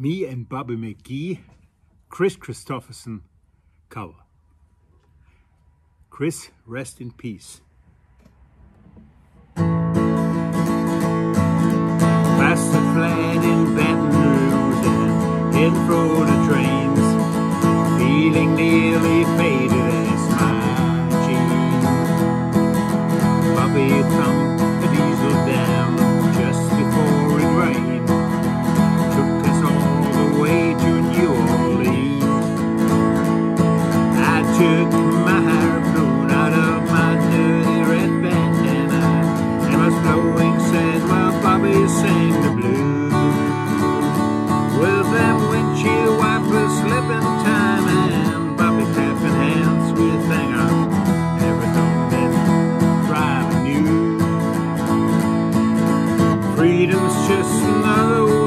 me and Bobby McGee, Chris Christopherson cover. Chris, rest in peace. Past the flat in Baton Rouge and for the trains, feeling nearly faded as my jeans. Bobby took my hair blown out of my dirty red bandana and my blowing sand while Bobby sang the blues. With them windshield wipers slipping time and Bobby tapping hands with thing on everything that's driving you. Freedom's just another